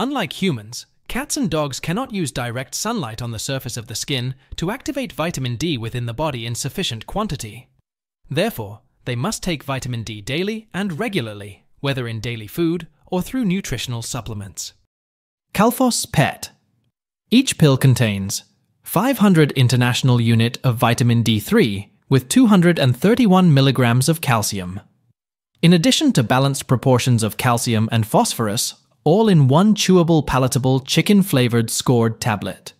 Unlike humans, cats and dogs cannot use direct sunlight on the surface of the skin to activate vitamin D within the body in sufficient quantity. Therefore, they must take vitamin D daily and regularly, whether in daily food or through nutritional supplements. Calfos PET. Each pill contains 500 international unit of vitamin D3 with 231 milligrams of calcium. In addition to balanced proportions of calcium and phosphorus, all in one chewable palatable chicken flavored scored tablet.